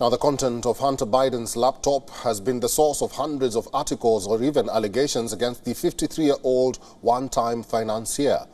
Now, the content of Hunter Biden's laptop has been the source of hundreds of articles or even allegations against the 53-year-old one-time financier.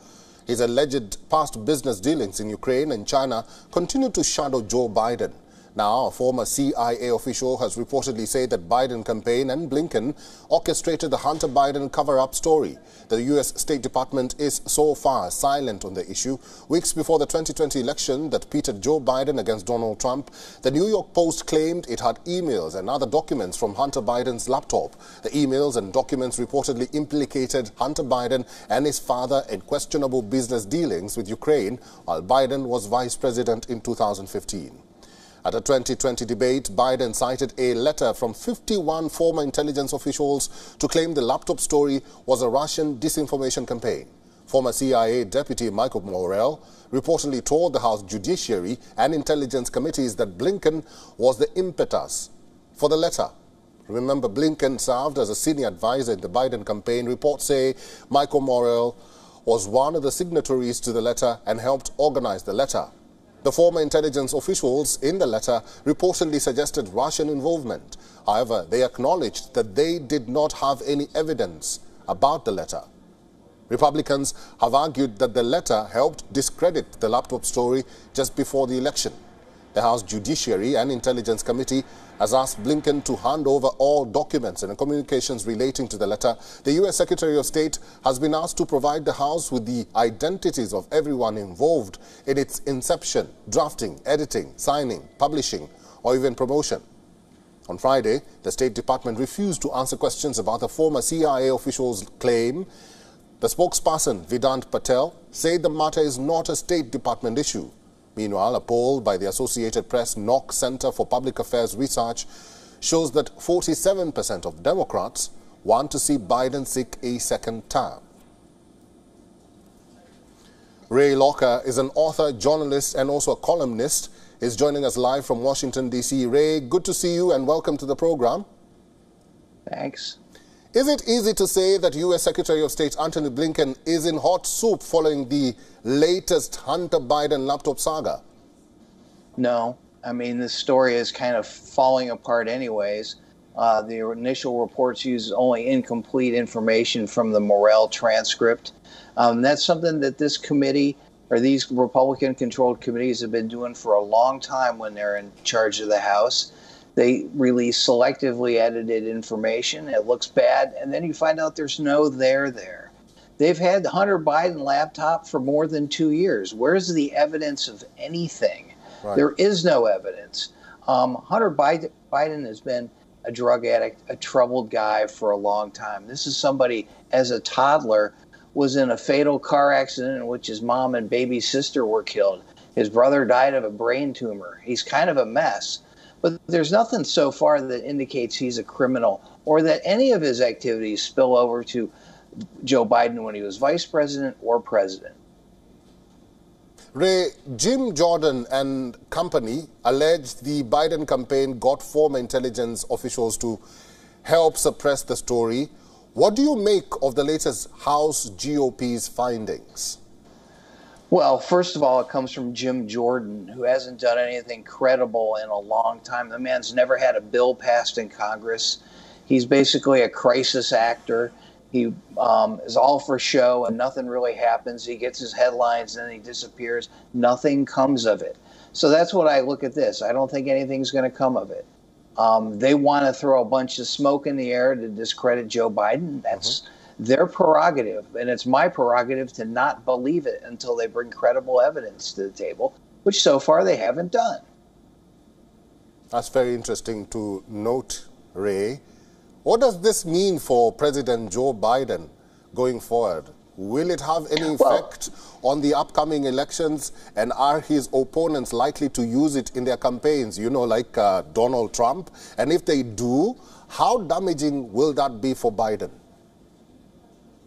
His alleged past business dealings in Ukraine and China continue to shadow Joe Biden. Now, a former CIA official has reportedly said that Biden campaign and Blinken orchestrated the Hunter Biden cover-up story. The U.S. State Department is so far silent on the issue. Weeks before the 2020 election that pitted Joe Biden against Donald Trump, the New York Post claimed it had emails and other documents from Hunter Biden's laptop. The emails and documents reportedly implicated Hunter Biden and his father in questionable business dealings with Ukraine while Biden was vice president in 2015. At a 2020 debate, Biden cited a letter from 51 former intelligence officials to claim the laptop story was a Russian disinformation campaign. Former CIA Deputy Michael Morell reportedly told the House Judiciary and Intelligence Committees that Blinken was the impetus for the letter. Remember, Blinken served as a senior advisor in the Biden campaign. Reports say Michael Morell was one of the signatories to the letter and helped organize the letter. The former intelligence officials in the letter reportedly suggested Russian involvement. However, they acknowledged that they did not have any evidence about the letter. Republicans have argued that the letter helped discredit the laptop story just before the election. The House Judiciary and Intelligence Committee has asked Blinken to hand over all documents and communications relating to the letter. The U.S. Secretary of State has been asked to provide the House with the identities of everyone involved in its inception, drafting, editing, signing, publishing, or even promotion. On Friday, the State Department refused to answer questions about the former CIA official's claim. The spokesperson, Vedant Patel, said the matter is not a State Department issue. Meanwhile, a poll by the Associated Press NORC Center for Public Affairs Research shows that 47% of Democrats want to see Biden seek a second term. Ray Locker is an author, journalist, and also a columnist. Is joining us live from Washington, D.C. Ray, good to see you and welcome to the program. Thanks. Is it easy to say that U.S. Secretary of State Antony Blinken is in hot soup following the latest Hunter Biden laptop saga? No. I mean, this story is kind of falling apart, anyways. Uh, the initial reports use only incomplete information from the Morell transcript. Um, that's something that this committee or these Republican controlled committees have been doing for a long time when they're in charge of the House. They release selectively edited information. It looks bad, and then you find out there's no there there. They've had the Hunter Biden laptop for more than two years. Where's the evidence of anything? Right. There is no evidence. Um, Hunter Biden, Biden has been a drug addict, a troubled guy for a long time. This is somebody, as a toddler, was in a fatal car accident in which his mom and baby sister were killed. His brother died of a brain tumor. He's kind of a mess. But there's nothing so far that indicates he's a criminal or that any of his activities spill over to Joe Biden when he was vice president or president. Ray, Jim Jordan and company alleged the Biden campaign got former intelligence officials to help suppress the story. What do you make of the latest House GOP's findings? Well, first of all, it comes from Jim Jordan, who hasn't done anything credible in a long time. The man's never had a bill passed in Congress. He's basically a crisis actor. He um, is all for show, and nothing really happens. He gets his headlines, and then he disappears. Nothing comes of it. So that's what I look at this. I don't think anything's going to come of it. Um, they want to throw a bunch of smoke in the air to discredit Joe Biden. That's mm-hmm their prerogative, and it's my prerogative to not believe it until they bring credible evidence to the table, which so far they haven't done. That's very interesting to note, Ray. What does this mean for President Joe Biden going forward? Will it have any effect well, on the upcoming elections? And are his opponents likely to use it in their campaigns, you know, like uh, Donald Trump? And if they do, how damaging will that be for Biden?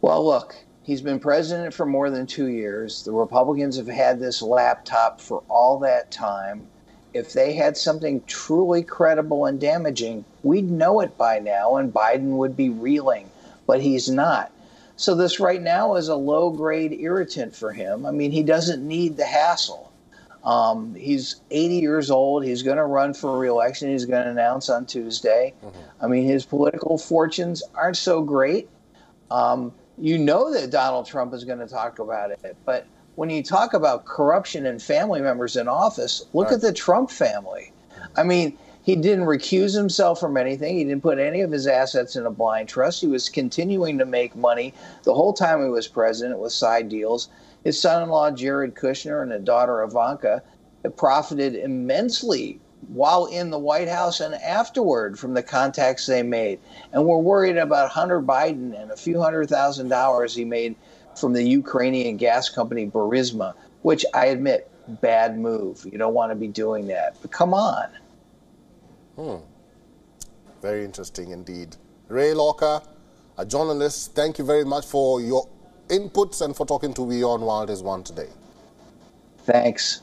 Well, look, he's been president for more than two years. The Republicans have had this laptop for all that time. If they had something truly credible and damaging, we'd know it by now, and Biden would be reeling, but he's not. So, this right now is a low grade irritant for him. I mean, he doesn't need the hassle. Um, he's 80 years old. He's going to run for reelection. He's going to announce on Tuesday. Mm-hmm. I mean, his political fortunes aren't so great. Um, you know that Donald Trump is going to talk about it. But when you talk about corruption and family members in office, look right. at the Trump family. I mean, he didn't recuse himself from anything. He didn't put any of his assets in a blind trust. He was continuing to make money the whole time he was president with side deals. His son in law, Jared Kushner, and his daughter, Ivanka, profited immensely while in the White House and afterward from the contacts they made. And we're worried about Hunter Biden and a few hundred thousand dollars he made from the Ukrainian gas company Burisma, which I admit, bad move. You don't want to be doing that. But come on. Hmm. Very interesting indeed. Ray Locker, a journalist, thank you very much for your inputs and for talking to WION World is One today. Thanks.